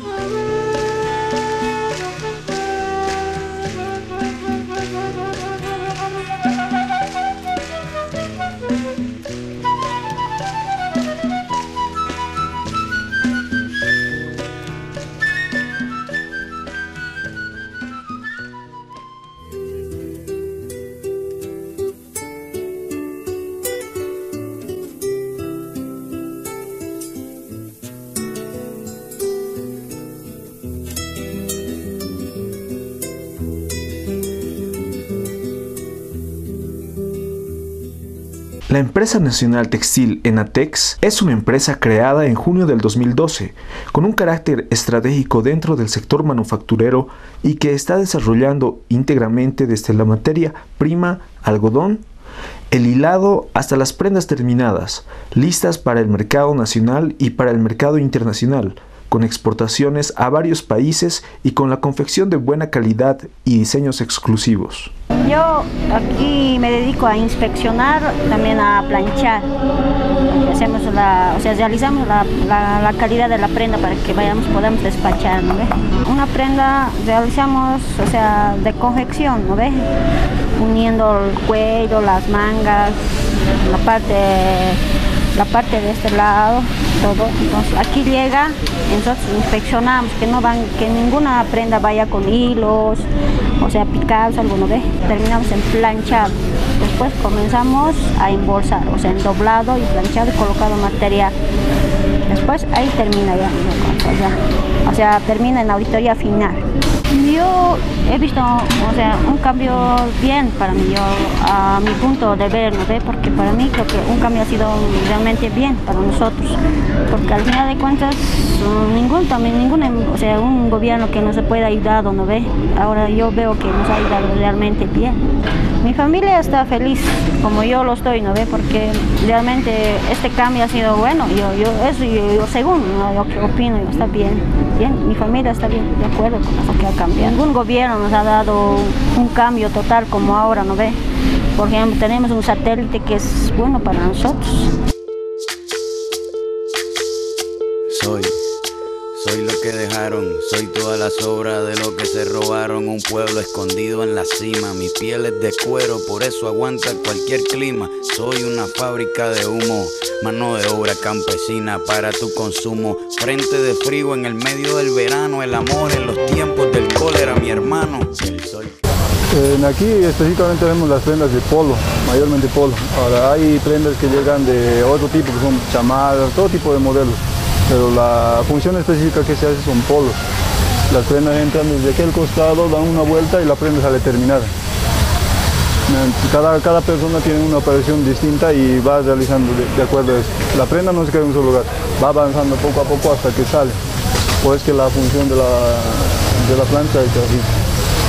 La empresa nacional textil Enatex es una empresa creada en junio del 2012 con un carácter estratégico dentro del sector manufacturero y que está desarrollando íntegramente desde la materia prima, algodón, el hilado hasta las prendas terminadas, listas para el mercado nacional y para el mercado internacional, con exportaciones a varios países y con la confección de buena calidad y diseños exclusivos. Yo aquí me dedico a inspeccionar, también a planchar. Hacemos la, o sea, realizamos la, calidad de la prenda para que vayamos, podamos despachar, ¿no Una prenda realizamos, o sea, de confección, ¿no ves? Uniendo el cuello, las mangas, la parte la parte de este lado, todo. Entonces aquí llega, nosotros inspeccionamos que no van, que ninguna prenda vaya con hilos, o sea picados, alguno ve. Terminamos en planchar. Después comenzamos a embolsar, o sea, en doblado y planchado y colocado material. Después ahí termina ya, o sea, termina en auditoría final. Yo he visto o sea, un cambio bien para mí, yo, a mi punto de ver, ¿no ve? Porque para mí creo que un cambio ha sido realmente bien para nosotros, porque al final de cuentas ningún también ningún o sea, un gobierno que nos pueda ayudar, ¿no ve? Ahora yo veo que nos ha ayudado realmente bien. Mi familia está feliz, como yo lo estoy, ¿no ve? Porque realmente este cambio ha sido bueno, yo, yo eso yo, según que opino, está bien, bien, mi familia está bien, de acuerdo con eso que ha cambiado. Ningún gobierno nos ha dado un cambio total como ahora, ¿no ve? Por ejemplo, tenemos un satélite que es bueno para nosotros. Soy soy lo que dejaron, soy toda la sobra de lo que se robaron. Un pueblo escondido en la cima, mi piel es de cuero, por eso aguanta cualquier clima. Soy una fábrica de humo, mano de obra campesina para tu consumo. Frente de frío en el medio del verano, el amor en los tiempos del cólera, mi hermano. En aquí específicamente vemos las prendas de polo, mayormente polo. Ahora hay prendas que llegan de otro tipo, que son chamadas, todo tipo de modelos pero la función específica que se hace son polos. Las prendas entran desde aquel costado, dan una vuelta y la prenda sale terminada. Cada, cada persona tiene una operación distinta y va realizando de, acuerdo a eso. La prenda no se queda en un solo lugar, va avanzando poco a poco hasta que sale. Pues que la función de la, de la plancha es así,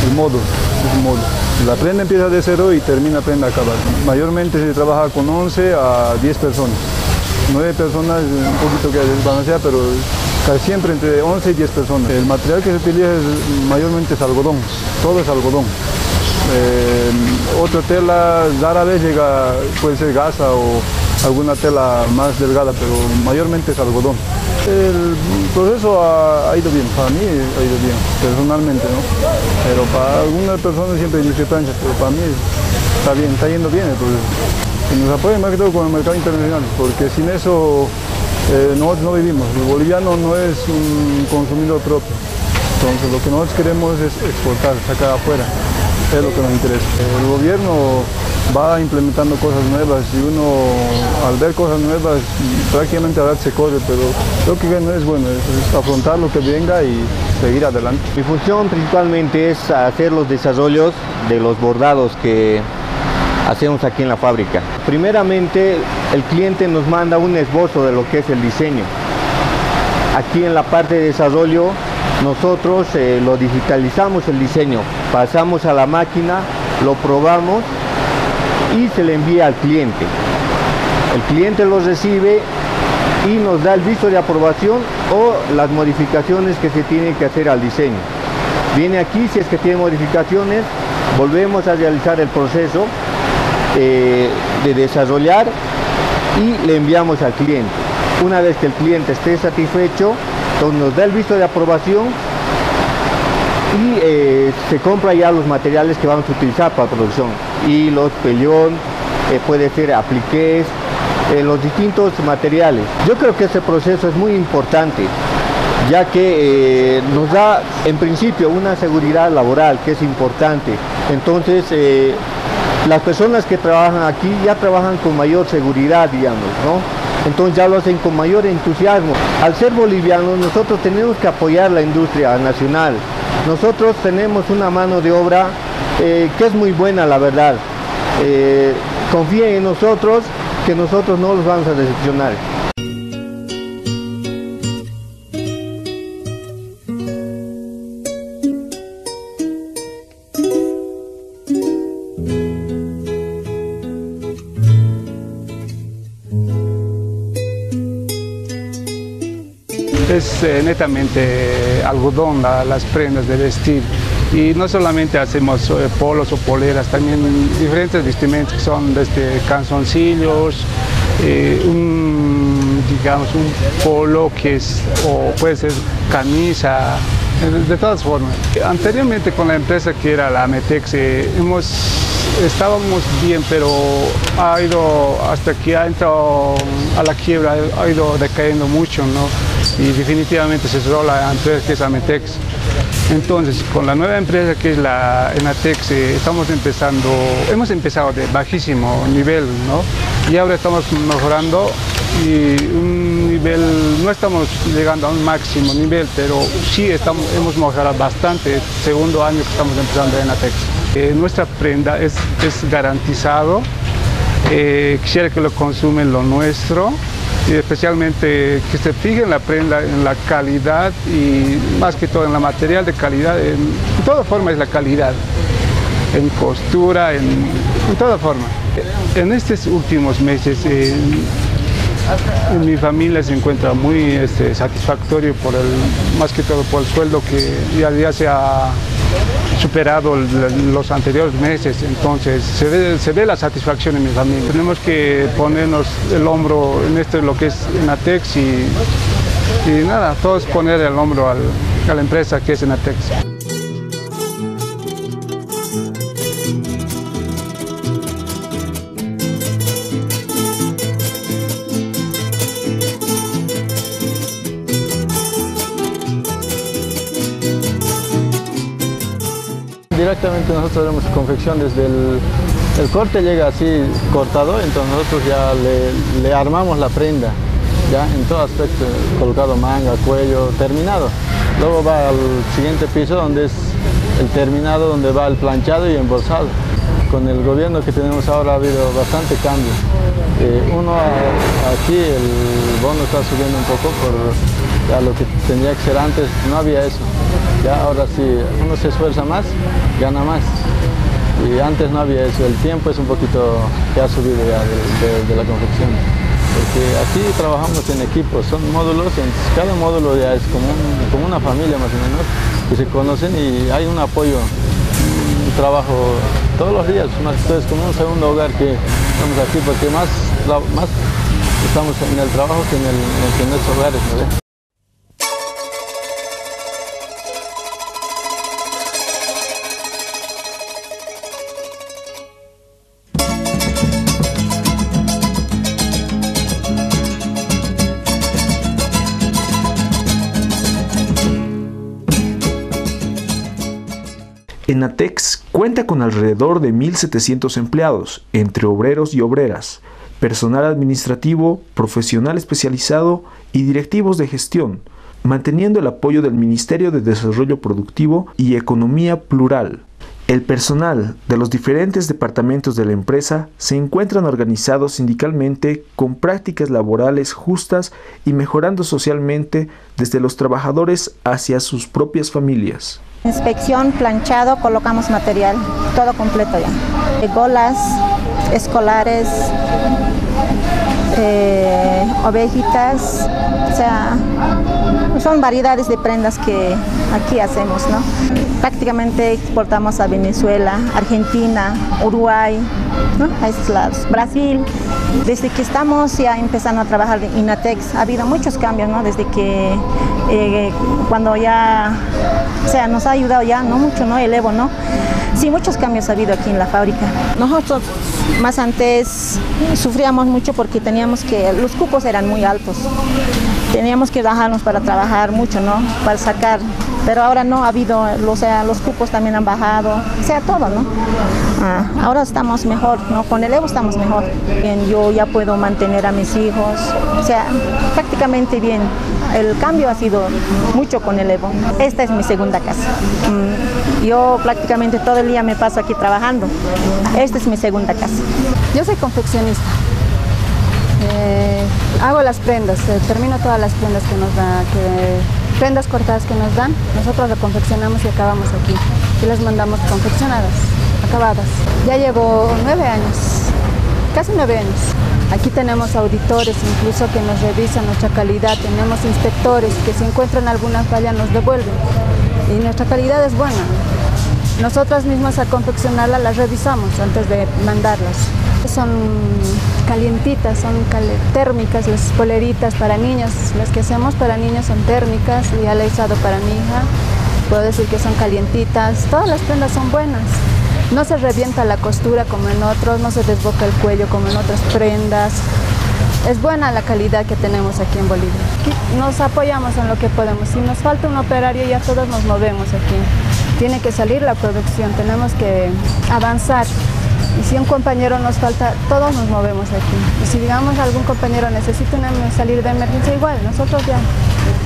el modo, es modo. La prenda empieza de cero y termina prenda acabada. Mayormente se trabaja con 11 a 10 personas nueve personas, un poquito que desbalancear, pero casi siempre entre 11 y 10 personas. El material que se utiliza es, mayormente es algodón, todo es algodón. Eh, otra tela rara vez llega, puede ser gasa o alguna tela más delgada, pero mayormente es algodón. El proceso ha, ido bien, para mí ha ido bien, personalmente, ¿no? Pero para algunas personas siempre hay discrepancias, pero para mí está bien, está yendo bien el proceso nos apoyen más que todo con el mercado internacional, porque sin eso eh, nosotros no vivimos. El boliviano no es un consumidor propio. Entonces lo que nosotros queremos es exportar, sacar afuera. Es lo que nos interesa. El gobierno va implementando cosas nuevas y uno al ver cosas nuevas prácticamente a darse corre, pero lo que no es bueno, es afrontar lo que venga y seguir adelante. Mi función principalmente es hacer los desarrollos de los bordados que hacemos aquí en la fábrica. Primeramente, el cliente nos manda un esbozo de lo que es el diseño. Aquí en la parte de desarrollo, nosotros eh, lo digitalizamos el diseño, pasamos a la máquina, lo probamos y se le envía al cliente. El cliente lo recibe y nos da el visto de aprobación o las modificaciones que se tienen que hacer al diseño. Viene aquí, si es que tiene modificaciones, volvemos a realizar el proceso eh, de desarrollar y le enviamos al cliente. Una vez que el cliente esté satisfecho, Entonces nos da el visto de aprobación y eh, se compra ya los materiales que vamos a utilizar para producción. Hilos, pellón, eh, puede ser apliques, eh, los distintos materiales. Yo creo que ese proceso es muy importante ya que nos da en principio una seguridad laboral que es importante. Entonces, las personas que trabajan aquí ya trabajan con mayor seguridad, digamos, ¿no? Entonces ya lo hacen con mayor entusiasmo. Al ser bolivianos, nosotros tenemos que apoyar la industria nacional. Nosotros tenemos una mano de obra eh, que es muy buena, la verdad. Eh, confíen en nosotros, que nosotros no los vamos a decepcionar. Es eh, netamente algodón las prendas de vestir y no solamente hacemos eh, polos o poleras, también diferentes vestimentas que son desde canzoncillos, eh, un, digamos un polo que es, o puede ser camisa, de todas formas. Anteriormente con la empresa que era la Metex, hemos, estábamos bien, pero ha ido hasta que ha entrado a la quiebra, ha ido decayendo mucho, ¿no? Y definitivamente se cerró la que es Ametex. Entonces, con la nueva empresa que es la Enatex, eh, estamos empezando, hemos empezado de bajísimo nivel, ¿no? Y ahora estamos mejorando y un nivel, no estamos llegando a un máximo nivel, pero sí estamos, hemos mejorado bastante, segundo año que estamos empezando en Enatex. Eh, nuestra prenda es, es garantizado, eh, quisiera que lo consumen lo nuestro, y especialmente que se fijen la prenda en la calidad y más que todo en la material de calidad, en, toda forma es la calidad, en costura, en, en toda forma. En estos últimos meses mi familia se encuentra muy este, satisfactorio por el, más que todo por el sueldo que ya, ya se ha superado los anteriores meses, entonces se ve, la satisfacción en mi familia. Tenemos que ponernos el hombro en esto, lo que es Enatex y, y nada, todos poner el hombro a la empresa que es Enatex. Nosotros tenemos confección desde el, corte llega así cortado, entonces nosotros ya le, armamos la prenda, ya en todo aspecto, colocado manga, cuello, terminado. Luego va al siguiente piso donde es el terminado, donde va el planchado y embolsado. Con el gobierno que tenemos ahora ha habido bastante cambio. Eh, uno aquí el bono está subiendo un poco por lo que tenía que ser antes, no había eso. Ya ahora sí, uno se esfuerza más, gana más. Y antes no había eso, el tiempo es un poquito que ha subido ya de, la confección. Porque aquí trabajamos en equipos, son módulos, cada módulo ya es como, como una familia más o menos, que se conocen y hay un apoyo, un trabajo todos los días, más es como un segundo hogar que estamos aquí, porque más, más estamos en el trabajo que en, el, en nuestros hogares. ¿no? Enatex cuenta con alrededor de 1.700 empleados, entre obreros y obreras, personal administrativo, profesional especializado y directivos de gestión, manteniendo el apoyo del Ministerio de Desarrollo Productivo y Economía Plural. El personal de los diferentes departamentos de la empresa se encuentran organizados sindicalmente con prácticas laborales justas y mejorando socialmente desde los trabajadores hacia sus propias familias. Inspección, planchado, colocamos material, todo completo ya. Golas, escolares, eh, ovejitas, o sea, son variedades de prendas que aquí hacemos, ¿no? Prácticamente exportamos a Venezuela, Argentina, Uruguay, a estos Brasil. Desde que estamos ya empezando a trabajar en Inatex, ha habido muchos cambios, ¿no? Desde que eh, cuando ya, o sea, nos ha ayudado ya, no mucho, ¿no? El Evo, ¿no? Sí, muchos cambios ha habido aquí en la fábrica. Nosotros más antes sufríamos mucho porque teníamos que, los cupos eran muy altos. Teníamos que bajarnos para trabajar mucho, ¿no? Para sacar. Pero ahora no ha habido, o sea, los cupos también han bajado, o sea, todo, ¿no? Ah, ahora estamos mejor, ¿no? Con el Evo estamos mejor. Bien, yo ya puedo mantener a mis hijos, o sea, prácticamente bien. El cambio ha sido mucho con el Evo. Esta es mi segunda casa. Mm, yo prácticamente todo el día me paso aquí trabajando. Esta es mi segunda casa. Yo soy confeccionista. Eh, hago las prendas, eh, termino todas las prendas que nos da, que, prendas cortadas que nos dan, nosotros las confeccionamos y acabamos aquí y las mandamos confeccionadas, acabadas. Ya llevo nueve años, casi nueve años. Aquí tenemos auditores incluso que nos revisan nuestra calidad, tenemos inspectores que si encuentran alguna falla nos devuelven y nuestra calidad es buena. Nosotras mismas a confeccionarla las revisamos antes de mandarlas. Son calientitas, son térmicas las poleritas para niños. Las que hacemos para niños son térmicas, ya la he usado para mi hija. Puedo decir que son calientitas. Todas las prendas son buenas. No se revienta la costura como en otros, no se desboca el cuello como en otras prendas. Es buena la calidad que tenemos aquí en Bolivia. nos apoyamos en lo que podemos. Si nos falta un operario, ya todos nos movemos aquí. Tiene que salir la producción, tenemos que avanzar. Si un compañero nos falta, todos nos movemos aquí. Y si digamos algún compañero necesita salir de emergencia, igual, nosotros ya,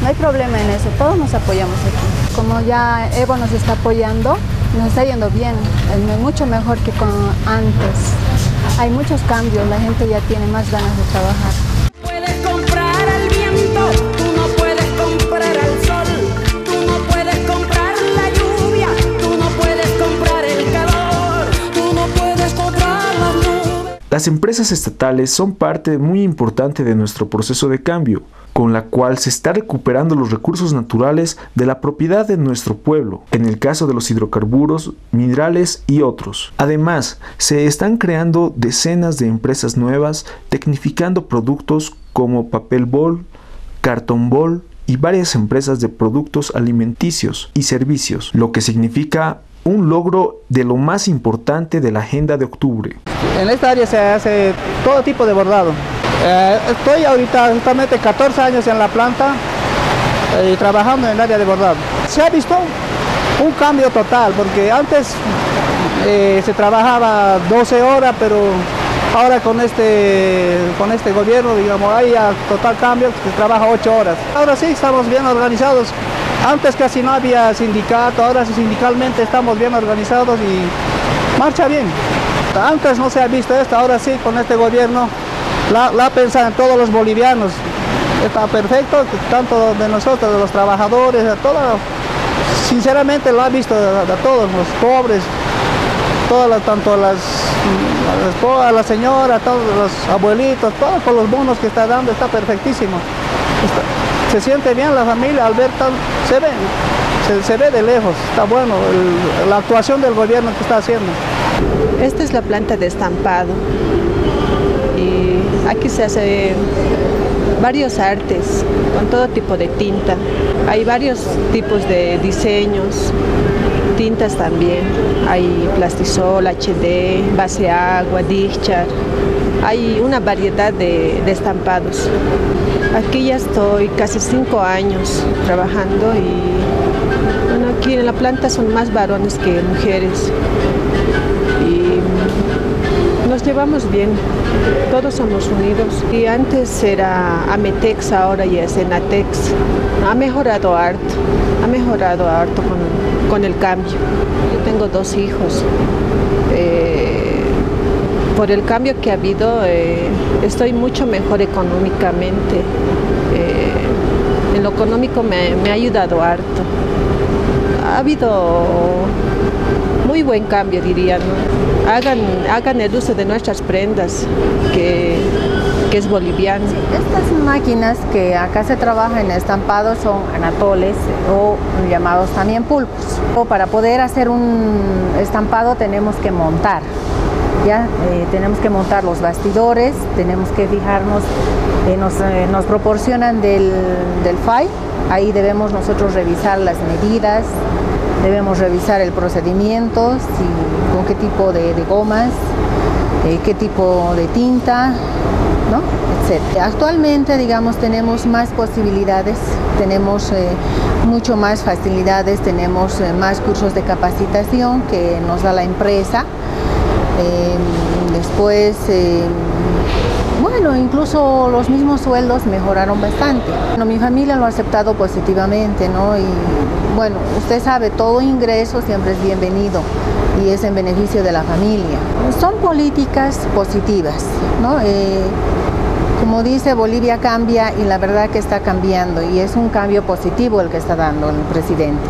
no hay problema en eso, todos nos apoyamos aquí. Como ya Evo nos está apoyando, nos está yendo bien, es mucho mejor que con antes. Hay muchos cambios, la gente ya tiene más ganas de trabajar. Las empresas estatales son parte muy importante de nuestro proceso de cambio con la cual se está recuperando los recursos naturales de la propiedad de nuestro pueblo, en el caso de los hidrocarburos, minerales y otros. Además, se están creando decenas de empresas nuevas tecnificando productos como papel bol, cartón bol y varias empresas de productos alimenticios y servicios, lo que significa un logro de lo más importante de la agenda de octubre. En esta área se hace todo tipo de bordado, eh, estoy ahorita justamente 14 años en la planta eh, trabajando en el área de bordado. Se ha visto un cambio total, porque antes eh, se trabajaba 12 horas, pero ahora con este, con este gobierno, digamos, hay total cambio, se trabaja 8 horas. Ahora sí, estamos bien organizados. Antes casi no había sindicato, ahora sindicalmente estamos bien organizados y marcha bien. Antes no se ha visto esto, ahora sí, con este gobierno la, la pensado en todos los bolivianos. Está perfecto, tanto de nosotros, de los trabajadores, de todo, sinceramente lo ha visto de, todos, los pobres, todas tanto las, las, la señora, todos los abuelitos, todos con los bonos que está dando, está perfectísimo. Se siente bien la familia al ver, tan, se ve, se, ve de lejos, está bueno la actuación del gobierno que está haciendo. Esta es la planta de estampado y aquí se hace varios artes con todo tipo de tinta. Hay varios tipos de diseños, tintas también. Hay plastisol, HD, base agua, dichar. Hay una variedad de, de estampados. Aquí ya estoy casi cinco años trabajando y bueno, aquí en la planta son más varones que mujeres nos llevamos bien, todos somos unidos. Y antes era Ametex, ahora ya es Enatex. Ha mejorado harto, ha mejorado harto con, el cambio. Yo tengo dos hijos. Por el cambio que ha habido, eh, estoy mucho mejor económicamente. Eh, en lo económico me, ha ayudado harto. Ha habido muy buen cambio, diría. Hagan, el uso de nuestras prendas, que es boliviano. Estas máquinas que acá se trabaja en estampado son anatoles o llamados también pulpos. O para poder hacer un estampado tenemos que montar. Eh, tenemos que montar los bastidores, tenemos que fijarnos, eh, nos, eh, nos, proporcionan del, del FAI, ahí debemos nosotros revisar las medidas, debemos revisar el procedimiento, con qué tipo de, gomas, qué tipo de tinta, ¿no? etc. Actualmente, digamos, tenemos más posibilidades, tenemos eh, mucho más facilidades, tenemos más cursos de capacitación que nos da la empresa. Eh, después, bueno, incluso los mismos sueldos mejoraron bastante. Bueno, mi familia lo ha aceptado positivamente, ¿no? Y bueno, usted sabe, todo ingreso siempre es bienvenido y es en beneficio de la familia. Son políticas positivas, ¿no? Eh, como dice, Bolivia cambia y la verdad que está cambiando y es un cambio positivo el que está dando el presidente.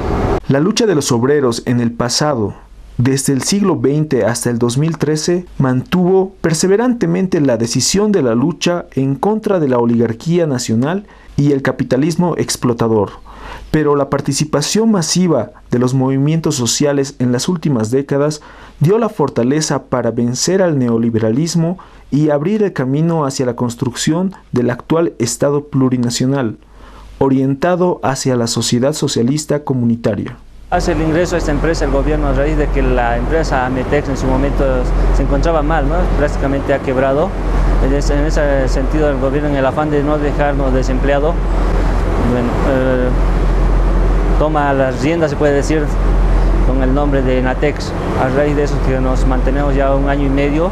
La lucha de los obreros en el pasado, desde el siglo XX hasta el 2013, mantuvo perseverantemente la decisión de la lucha en contra de la oligarquía nacional y el capitalismo explotador pero la participación masiva de los movimientos sociales en las últimas décadas dio la fortaleza para vencer al neoliberalismo y abrir el camino hacia la construcción del actual Estado plurinacional, orientado hacia la sociedad socialista comunitaria. Hace el ingreso a esta empresa el gobierno a raíz de que la empresa Ametex en su momento se encontraba mal, ¿no? prácticamente ha quebrado. En ese, sentido el gobierno en el afán de no dejarnos desempleados, eh, toma las riendas, se puede decir, con el nombre de Natex. A raíz de eso que nos mantenemos ya un año y medio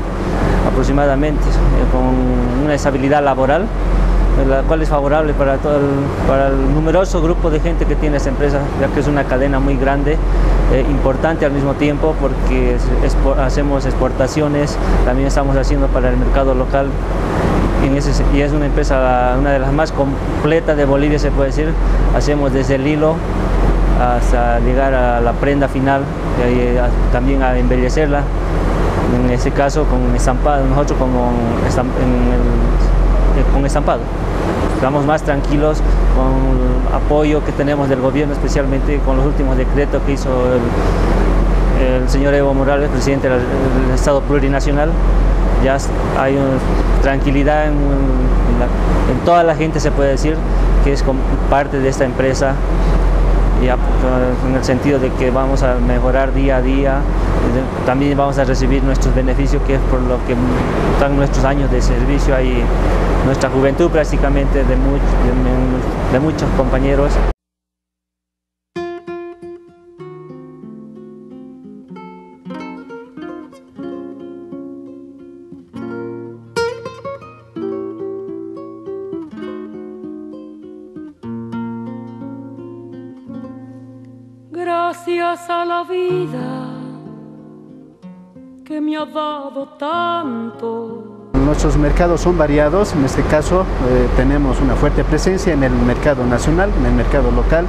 aproximadamente eh, con una estabilidad laboral la cual es favorable para todo el, para el numeroso grupo de gente que tiene esta empresa, ya que es una cadena muy grande, eh, importante al mismo tiempo porque hacemos exportaciones, también estamos haciendo para el mercado local. Y es una empresa, una de las más completas de Bolivia se puede decir, hacemos desde el hilo hasta llegar a la prenda final y también a embellecerla, en ese caso con estampado, nosotros con, con estampado. Estamos más tranquilos con el apoyo que tenemos del gobierno, especialmente con los últimos decretos que hizo el, señor Evo Morales, presidente del, Estado plurinacional. Ya hay tranquilidad en, en toda la gente, se puede decir, que es parte de esta empresa en el sentido de que vamos a mejorar día a día, también vamos a recibir nuestros beneficios, que es por lo que están nuestros años de servicio, hay nuestra juventud prácticamente de muchos compañeros. A la vida que me ha dado tanto. Nuestros mercados son variados, en este caso eh, tenemos una fuerte presencia en el mercado nacional, en el mercado local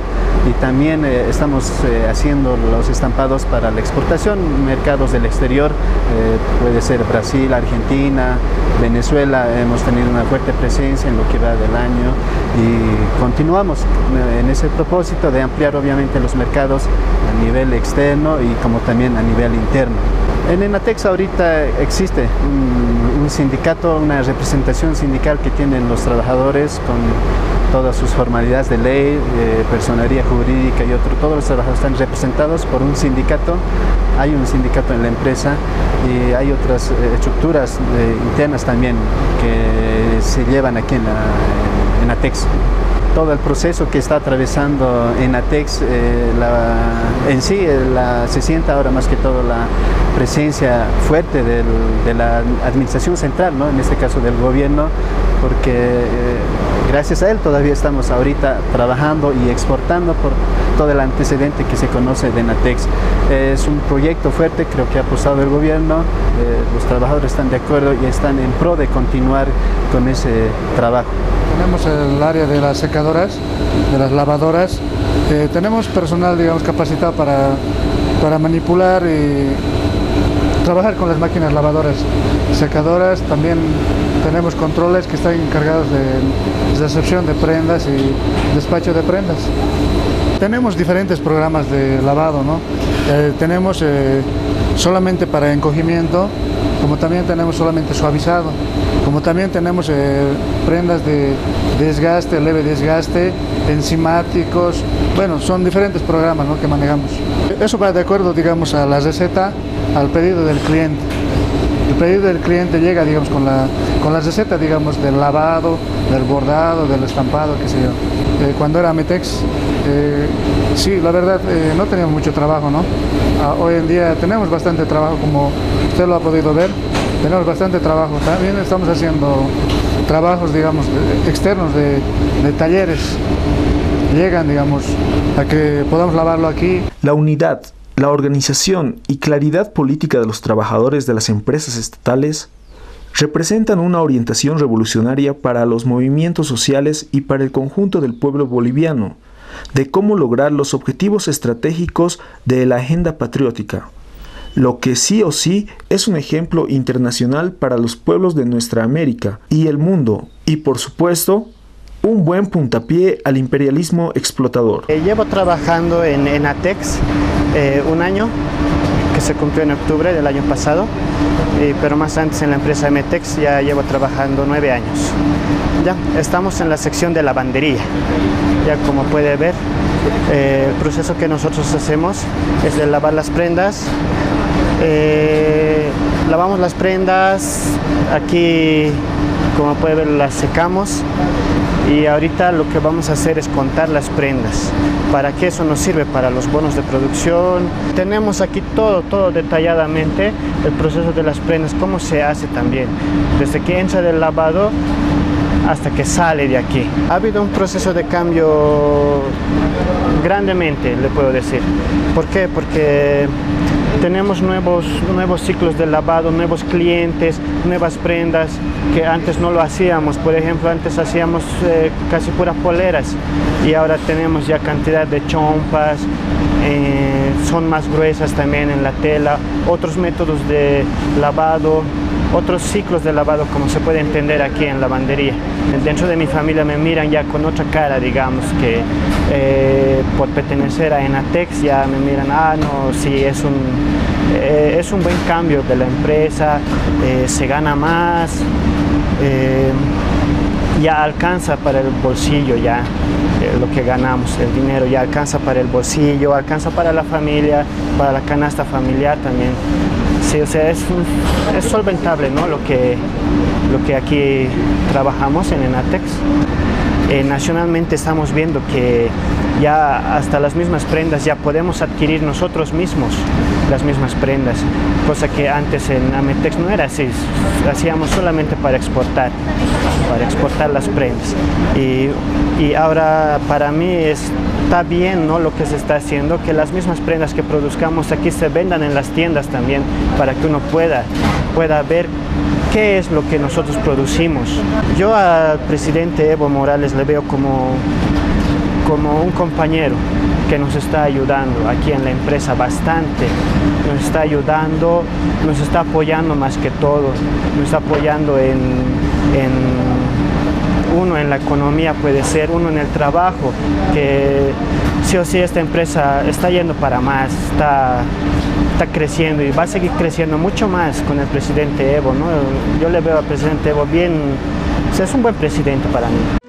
y también eh, estamos eh, haciendo los estampados para la exportación, mercados del exterior, puede ser Brasil, Argentina, Venezuela, hemos tenido una fuerte presencia en lo que va del año y continuamos en ese propósito de ampliar obviamente los mercados a nivel externo y como también a nivel interno. En Enatex ahorita existe sindicato, una representación sindical que tienen los trabajadores con todas sus formalidades de ley, de personería jurídica y otro. Todos los trabajadores están representados por un sindicato. Hay un sindicato en la empresa y hay otras eh, estructuras eh, internas también que se llevan aquí en, la, en Atex todo el proceso que está atravesando Enatex, eh, en sí la, se siente ahora más que todo la presencia fuerte de la administración central, ¿no? en este caso del gobierno, porque eh, gracias a él todavía estamos ahorita trabajando y exportando por todo el antecedente que se conoce de Enatex. Es un proyecto fuerte, creo que ha apostado el gobierno, eh, los trabajadores están de acuerdo y están en pro de continuar con ese trabajo. Tenemos el área de las secadoras, de las lavadoras. Eh, tenemos personal, digamos, capacitado para, para manipular y trabajar con las máquinas lavadoras, secadoras, también tenemos controles que están encargados de recepción de prendas y despacho de prendas. Tenemos diferentes programas de lavado, ¿no? Eh, tenemos eh, solamente para encogimiento, como también tenemos solamente suavizado, como también tenemos eh, prendas de desgaste, leve desgaste, enzimáticos, bueno, son diferentes programas ¿no? que manejamos. Eso va de acuerdo, digamos, a la receta, al pedido del cliente. El pedido del cliente llega, digamos, con la, con la receta, digamos, del lavado, del bordado, del estampado, qué sé yo. Eh, cuando era Ametex, eh, sí, la verdad, eh, no teníamos mucho trabajo, ¿no? Ah, hoy en día tenemos bastante trabajo, como usted lo ha podido ver, tenemos bastante trabajo. También estamos haciendo trabajos, digamos, externos de, de talleres. Llegan, digamos, a que podamos lavarlo aquí. La unidad, la organización y claridad política de los trabajadores de las empresas estatales representan una orientación revolucionaria para los movimientos sociales y para el conjunto del pueblo boliviano, de cómo lograr los objetivos estratégicos de la agenda patriótica, lo que sí o sí es un ejemplo internacional para los pueblos de nuestra América y el mundo, y por supuesto, un buen puntapié al imperialismo explotador. Eh, llevo trabajando en, en ATEX eh, un año, que se cumplió en octubre del año pasado, pero más antes en la empresa Metex ya llevo trabajando nueve años. Ya estamos en la sección de lavandería. Ya como puede ver, eh, el proceso que nosotros hacemos es de lavar las prendas. Eh, lavamos las prendas, aquí como puede ver las secamos y ahorita lo que vamos a hacer es contar las prendas. ¿Para qué eso nos sirve? Para los bonos de producción. Tenemos aquí todo, todo detalladamente, el proceso de las prendas, cómo se hace también. Desde que entra del lavado hasta que sale de aquí. Ha habido un proceso de cambio grandemente, le puedo decir. ¿Por qué? Porque tenemos nuevos, nuevos ciclos de lavado, nuevos clientes, nuevas prendas que antes no lo hacíamos. Por ejemplo, antes hacíamos eh, casi puras poleras y ahora tenemos ya cantidad de chompas, eh, son más gruesas también en la tela, otros métodos de lavado, otros ciclos de lavado como se puede entender aquí en lavandería. Dentro de mi familia me miran ya con otra cara, digamos, que eh, por pertenecer a Enatex ya me miran, ah, no, sí, es un, eh, es un buen cambio de la empresa, eh, se gana más, ya alcanza para el bolsillo ya lo que ganamos, el dinero ya alcanza para el bolsillo, alcanza para la familia, para la canasta familiar también. Sí, o sea, es, es solventable ¿no? lo, que, lo que aquí trabajamos en Enatex. Eh, nacionalmente estamos viendo que ya hasta las mismas prendas ya podemos adquirir nosotros mismos las mismas prendas, cosa que antes en Ametex no era así, hacíamos solamente para exportar, para exportar las prendas. Y, y ahora para mí está bien ¿no? lo que se está haciendo, que las mismas prendas que produzcamos aquí se vendan en las tiendas también, para que uno pueda, pueda ver qué es lo que nosotros producimos. Yo al presidente Evo Morales le veo como, como un compañero que nos está ayudando aquí en la empresa bastante, nos está ayudando, nos está apoyando más que todo, nos está apoyando en, en uno en la economía puede ser, uno en el trabajo, que sí o sí esta empresa está yendo para más, está, está creciendo y va a seguir creciendo mucho más con el presidente Evo. ¿no? Yo le veo al presidente Evo bien, es un buen presidente para mí.